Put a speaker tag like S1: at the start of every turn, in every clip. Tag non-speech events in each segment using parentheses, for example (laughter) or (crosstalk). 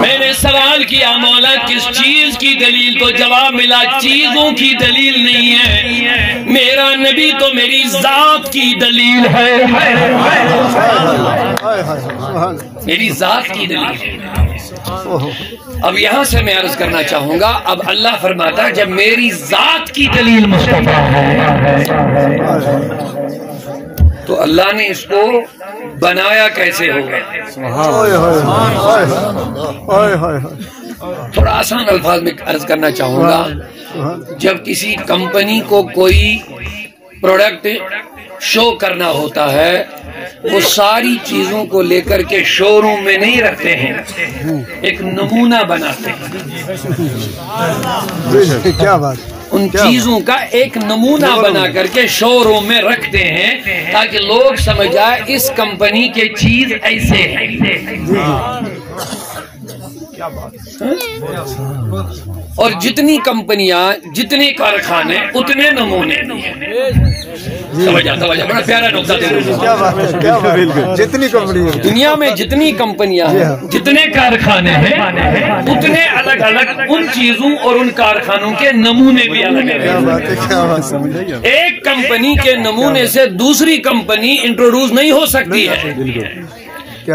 S1: मैंने सवाल किया, मौला, किस चीज़ की दलील? तो जवाब मिला, चीज़ों की दलील नहीं है। मेरा नबी तो मेरी जात की दलील है। मेरी जात की दलील है। अब यहाँ से मैं अर्ज़ करना चाहूँगा, अब अल्लाह फरमाता जब मेरी जात की दलील मुस्तफ़ा है। तो अल्लाह ने इसको बनाया कैसे होगा? थोड़ा आसान अल्फाज में अर्ज़ करना चाहूँगा। जब किसी कंपनी को कोई प्रोडक्ट शो करना होता है वो सारी चीज़ों को लेकर के शोरूम में नहीं रखते हैं एक नमूना बनाते हैं।
S2: क्या बात।
S1: उन चीज़ों का एक नमूना बना करके शोरूम में रखते हैं ताकि लोग समझ जाए इस कंपनी के चीज़ ऐसे है। और जितनी कंपनियाँ जितने कारखाने उतने नमूने। हो।
S2: जितनी कंपनी
S1: दुनिया में जितनी कंपनियाँ हैं जितने कारखाने हैं उतने अलग अलग उन चीज़ों और उन कारखानों के नमूने भी अलग
S2: है। क्या बात समझ
S1: एक कंपनी के नमूने से दूसरी कंपनी इंट्रोड्यूस नहीं हो सकती है।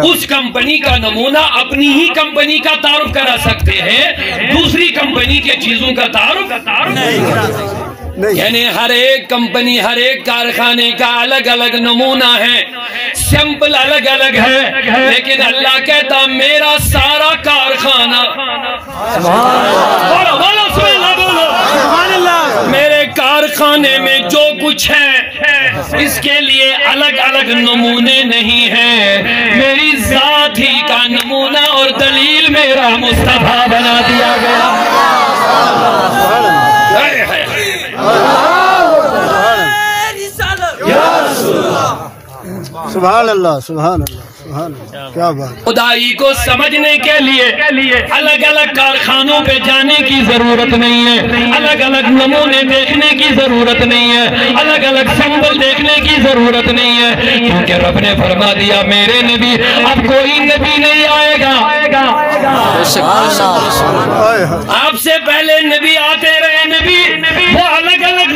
S1: उस कंपनी का नमूना अपनी ही कंपनी का तारुफ करा सकते हैं दूसरी कंपनी के चीज़ों का तारुफ
S2: नहीं
S1: यानी हर एक कंपनी हर एक कारखाने का अलग अलग नमूना है। सैंपल अलग अलग है लेकिन अल्लाह कहता मेरा सारा कारखाना। बोलो बोलो बोलो। मेरे कारखाने में जो कुछ है इसके लिए अलग अलग नमूने नहीं है। मेरी जात ही का नमूना और दलील मेरा मुस्तफ़ा बना दिया गया। हाय,
S2: सुभान अल्लाह सुभान अल्लाह सुभान अल्लाह क्या बात
S1: खुदाई को समझने के लिए अलग अलग कारखानों पे जाने की ज़रूरत नहीं है। अलग अलग नमूने देखने की ज़रूरत नहीं है। अलग अलग सिंबल देखने की ज़रूरत नहीं है। क्योंकि रब ने फरमा दिया मेरे नबी अब कोई नबी नहीं आएगा। आपसे पहले नबी आते रहे नबी। वो अलग अलग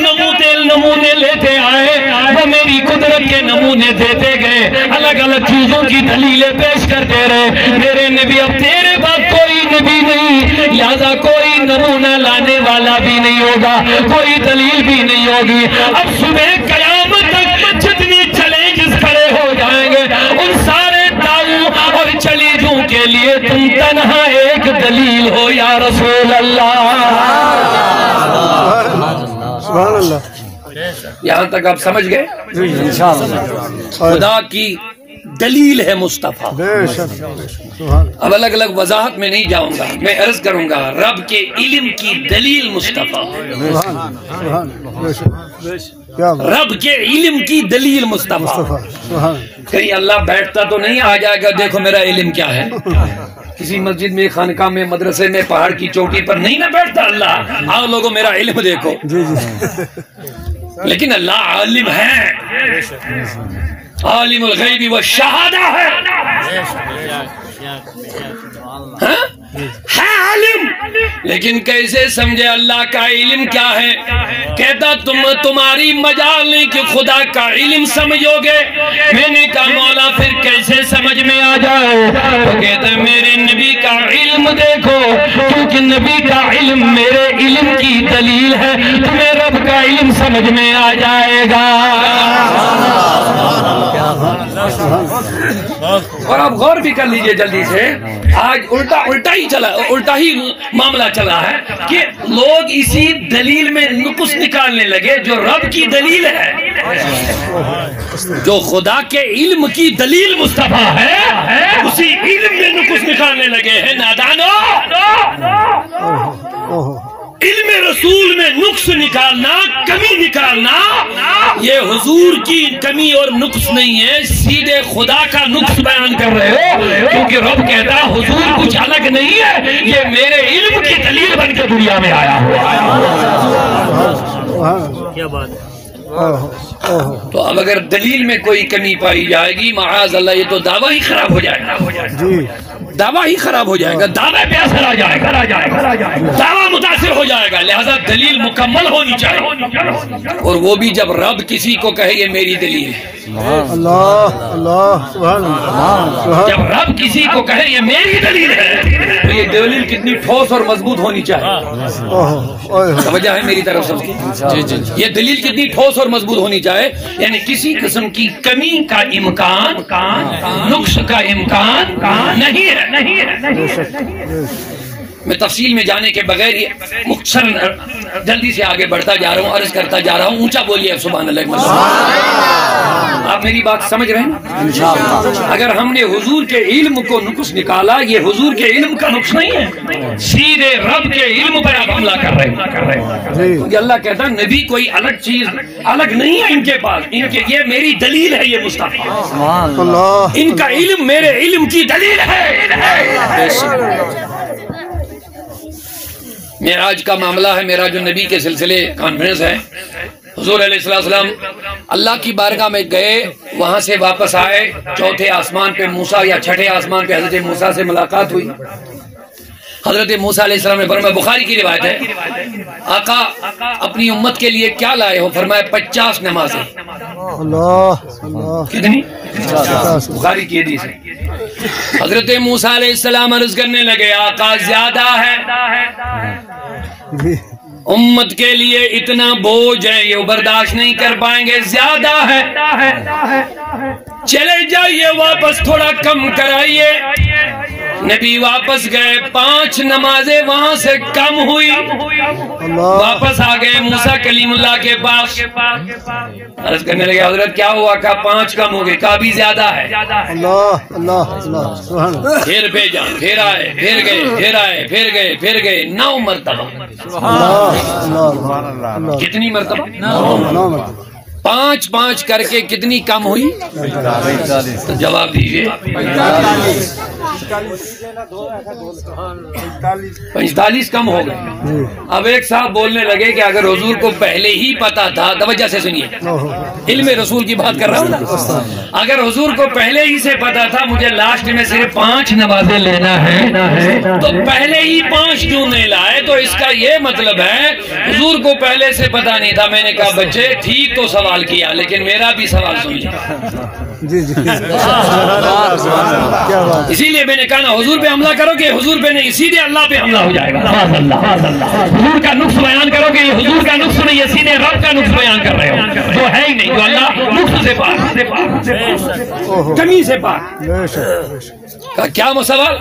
S1: नमूने नमूने लेते आए, वो मेरी कुदरत के नमूने देते गए। अलग अलग चीज़ों की दलीलें पेश करते रहे। मेरे नबी, अब तेरे बाद कोई नबी नहीं। लिहाजा कोई नमूना लाने वाला भी नहीं होगा, कोई दलील भी नहीं होगी। अब सुबह कयामत तक जितनी चैलेंजेस खड़े हो जाएँगे, उन सारे दावों और चलीजों के लिए तुम तनहा एक दलील हो, या रसूल अल्लाह
S2: सुभान अल्लाह
S1: यहाँ तक आप समझ गए? खुदा की दलील है मुस्तफ़ा। अब अलग अलग वजाहत में नहीं जाऊँगा। मैं अर्ज़ करूँगा रब के इल्म की दलील मुस्तफ़ा। रब के इल्म की दलील मुस्तफ़ा। कहीं अल्लाह बैठता तो नहीं आ जाएगा देखो मेरा इल्म क्या है। (laughs) किसी मस्जिद में खानका में मदरसे में पहाड़ की चोटी पर नहीं ना बैठता अल्लाह। आओ लोगों मेरा इल्म देखो। लेकिन अल्लाह आलिम है। आलिम गैबी व शहादा है। हाँ? आलिम। लेकिन कैसे समझे अल्लाह का इलम क्या है? कहता, तुम तुम्हारी मजाल नहीं कि खुदा का इल्म समझोगे? मैंने कहा, मौला, फिर कैसे समझ में आ जाए तो कहता, मेरे नबी का इल्म देखो, क्योंकि नबी का इल्म मेरे इल्म की दलील है। तुम्हें रब का इल्म समझ में आ जाएगा। और आप गौर भी कर लीजिए जल्दी से। आज उल्टा उल्टा ही चला उल्टा ही मामला चला है कि लोग इसी दलील में नुकुस निकालने लगे, जो रब की दलील है। जो खुदा के इल्म की दलील मुस्तफ़ा है, उसी इल्म में नुकुस निकालने लगे हैं, नादानो। इल्म रसूल में नुक्स निकालना कमी निकालना ये हुजूर की कमी और नुक्स नहीं है सीधे खुदा का नुक्स बयान कर रहे हो क्योंकि रब कहता है हुजूर कुछ अलग नहीं है ये मेरे इल्म की दलील बन के दुनिया में आया हुआ
S2: सुभान ओहो ओहो
S1: तो अब अगर दलील में कोई कमी पाई जाएगी महाज अल्लाह ये तो दावा ही खराब हो जाएगा। दावा ही खराब हो जाएगा दावे पे असर आ जाएगा। आ जाएगा आ जाएगा। दावा मुतासर हो जाएगा लिहाजा दलील मुकम्मल होनी चाहिए। और वो भी जब रब किसी को कहे ये मेरी दलील है।
S2: अल्लाह अल्लाह सुभान अल्लाह। सुभान
S1: जब रब किसी को कहे ये मेरी दलील है तो ये दलील कितनी ठोस और मज़बूत होनी चाहिए।
S2: ओहो ओए
S1: समझा है मेरी तरफ़ से जी जी। ये दलील कितनी ठोस और मज़बूत होनी चाहिए यानी किसी किस्म की कमी का इम्कान नुक्स का इम्कान नहीं है। नहीं है नहीं है मैं तफसील में जाने के बगैर ही मुख्तर जल्दी से आगे बढ़ता जा रहा हूँ अर्ज़ करता जा रहा हूँ। ऊँचा बोलिए अब सुबह आप मेरी बात समझ रहे हैं अगर हमने हुजूर के इल्म को नुक्स निकाला ये हुजूर के इल्म का नुक्स नहीं है। सीधे रब के इल्म पर आप हमला कर रहे हैं। कर रहे हैं। अल्लाह कहता है नबी कोई अलग चीज़ अलग नहीं है इनके पास। इनके ये मेरी दलील है ये मुस्तफ़ा। इनका इल्म मेरे इल्म की दलील है। मेराज का मामला है मेरा जो नबी के सिलसिले कॉन्फ्रेंस है। हजूर अलैहिस्सलाम अल्लाह की बारगाह में गए वहाँ से वापस आए चौथे आसमान पे मूसा या छठे आसमान पे हज़रत मूसा से मुलाकात हुई। हज़रत मूसा अलैहिस्सलाम ने फरमाया बुखारी की रिवायत है। आका अपनी उम्मत के लिए क्या लाए हो? फरमाया पचास नमाजें। कितनी? बुखारी की हदीस है। हज़रत मूसा अलैहिस्सलाम अर्ज़ करने लगे आका ज़्यादा है। उम्मत के लिए इतना बोझ है, ये बर्दाश्त नहीं कर पाएँगे। ज़्यादा है। चले जाइए, वापस थोड़ा कम कराइए। नबी वापस गए पाँच नमाजें वहाँ से कम हुई। वापस आ गए मूसा कलीमुल्लाह के पास। अर्ज़ करने लगे हज़रत क्या हुआ? का पाँच कम हो गए का भी ज़्यादा है? फिर भेजा फिर आए फिर गए फिर आए फिर गए फिर गए नौ मरतबा। कितनी मरतबा?
S2: नौ मरतबा।
S1: पाँच पाँच करके कितनी कम हुई? तो जवाब दीजिए। पैंतालीस कम हो गए। अब एक साहब बोलने लगे कि अगर हजूर को पहले ही पता था तवज्जो से सुनिए। इल्म रसूल की बात कर रहा हूँ अगर हजूर को पहले ही से पता था, मुझे लास्ट में सिर्फ़ पाँच नवाजे लेना है तो पहले ही पाँच क्यों नहीं तो इसका ये मतलब है हजूर को पहले से पता नहीं था मैंने कहा बच्चे ठीक तो सवाल किया लेकिन मेरा भी सवाल सुन लिया
S2: जी जी।
S1: इसीलिए मैंने कहा ना हुजूर पे हमला करोगे हुजूर पे नहीं सीधे अल्लाह पे हमला हो जाएगा। हुजूर का नुक्स बयान करोगे ये हुजूर का नुक्स नहीं है सीधे रब का नुक्स बयान कर रहे हो। जो है ही नहीं जो अल्लाह नुक्स से पार
S2: ओहो।
S1: कमी से पार कहा क्या वो सवाल?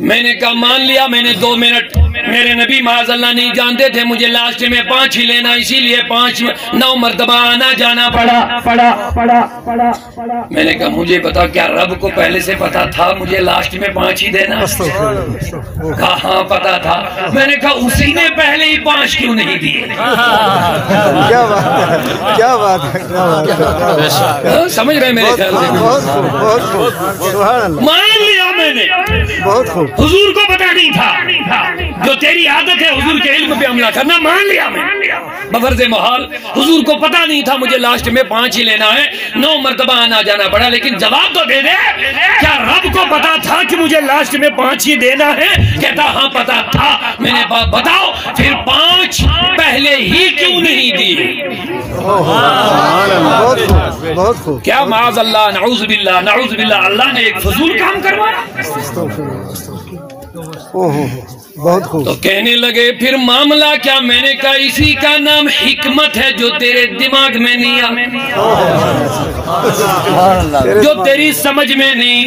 S1: मैंने कहा मान लिया मैंने दो मिनट मेरे नबी माजल्ला नहीं जानते थे मुझे लास्ट में पाँच ही लेना इसीलिए पाँच नौ मरतबा आना जाना पड़ा। पड़ा पड़ा पड़ा पड़ा। मैंने कहा मुझे बता क्या रब को पहले से पता था मुझे लास्ट में पाँच ही देना कहा हाँ पता था? मैंने कहा उसी ने पहले ही पाँच क्यों नहीं दिए? (laughs)
S2: क्या बात क्या बात है क्या बात है क्या बात है।
S1: हाँ, समझ रहे मेरे ख्याल से?
S2: बहुत खूब बहुत खूब। सुभान अल्लाह
S1: मान लिया मैंने।
S2: बहुत खूब।
S1: हुजूर को पता नहीं था। जो तेरी आदत है, हुजूर के इल्म पे हमला करना, मान लिया मैं। बफर्ज मोहाल, हुजूर को पता नहीं था मुझे लास्ट में पाँच ही लेना है, नौ मरतबा आना जाना पड़ा, लेकिन जवाब तो दे दे। क्या रब को पता था कि मुझे लास्ट में पाँच ही देना है? कहता हाँ पता था। मैंने कहा, बताओ, फिर पाँच पहले ही क्यों नहीं दी? क्या माज अल्लाह नाउज बिल्ला नाउज बिल्ला अल्लाह ने एक फजूल काम करवाया।
S2: ओहो। बहुत खूब
S1: तो कहने लगे फिर मामला क्या? मैंने कहा इसी का नाम हिकमत है जो तेरे दिमाग में नहीं आ जो तेरी समझ में नहीं।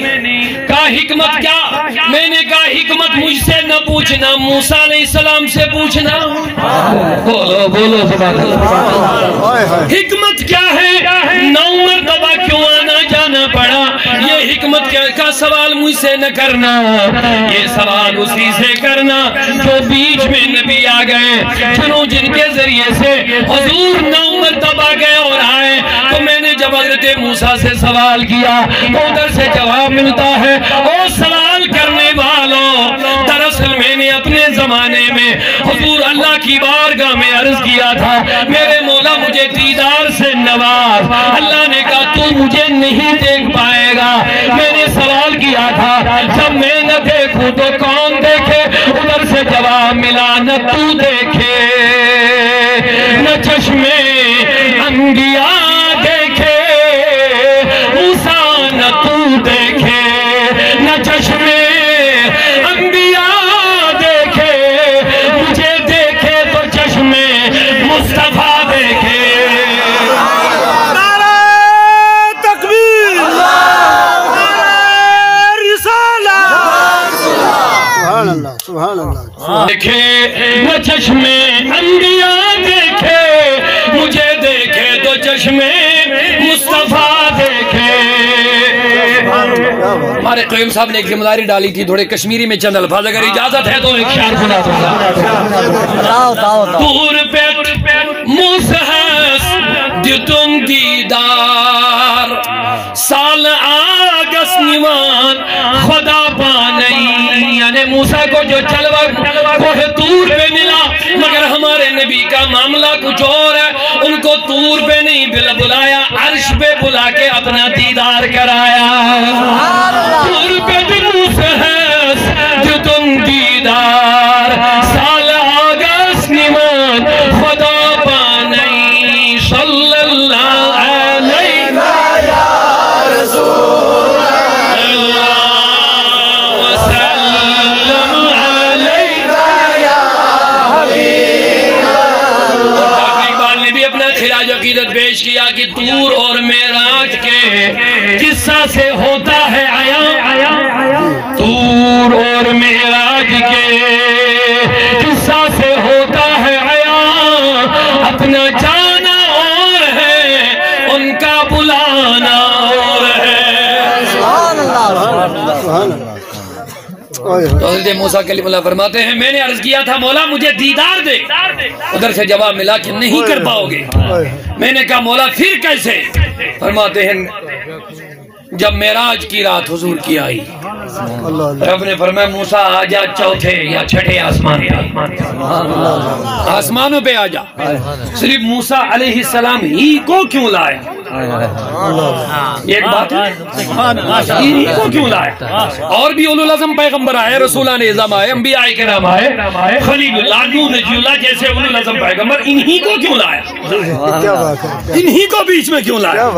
S1: कहा हिकमत क्या? मैंने कहा हिकमत मुझसे न पूछना मूसा सलाम से पूछना। बोलो बोलो हिकमत क्या है? नौ क्यों आना जाना पड़ा? ये हिकमत का सवाल मुझसे न करना। ये सवाल उसी से करना जो बीच में नबी आ गए, चुनो जिनके ज़रिए से हजूर नौ मरतबा गए और आए। तो मैंने जब हज़रत मूसा से सवाल किया तो उधर से जवाब मिलता है, ओ सवाल करने वालों, दरअसल मैंने अपने जमाने में हजूर अल्लाह की बारगाह में अर्ज़ किया था। मेरे मौला मुझे दीदार से नवाज़, अल्लाह तू मुझे नहीं देख पाएगा। मैंने सवाल किया था, जब मैं न देखूँ तो कौन देखे? उधर से जवाब मिला, न तू देखे। न चश्मे अंबिया न चश्मे अंबिया देखे मुझे देखे तो चश्मे मुस्तफ़ा देखे।
S3: हमारे कयूम साहब ने एक ज़िम्मेदारी डाली थी थोड़े कश्मीरी में चंद अल्फाज अगर इजाज़त है तो एक
S1: शार सुना दूर पे मुसहस दितुम दीदार। साल आगस निवान खुदा मूसा को जो चलवा कोह तूर पे मिला मगर हमारे नबी का मामला कुछ और है। उनको तूर पे नहीं बिल बुलाया अर्श पे बुला के अपना दीदार कराया। तूर पे है जो तुम दीदार किया कि तूर और मेराज के किस्सा से होता है आया आया तूर और मेराज के किस्सा से होता है आया अपना जाना और है, उनका बुलाना और है
S2: सुभान अल्लाह सुभान अल्लाह ओए
S3: तो हज़रत मूसा कलीमुल्लाह फरमाते हैं मैंने अर्ज़ किया था मौला मुझे दीदार दे। उधर से जवाब मिला कि नहीं कर पाओगे। मैंने कहा मौला फिर कैसे? फरमाते हैं जब मेराज की रात हुजूर की आई रब ने फरमाया मूसा आजा चौथे या छठे आसमान पे। आसमानों पे आजा सिर्फ़ मूसा अलैहिस्सलाम ही को क्यों लाया? एक बात इन्हीं को क्यों लाया? और भी उलम पैगंबर पैगंबर आए रसूला ने इज़म आए अंबिया के नाम आए जैसे पैगंबर इन्हीं को क्यों लाया?
S2: क्या बात है। क्या-
S3: इन्हीं को बीच में क्यों लाया?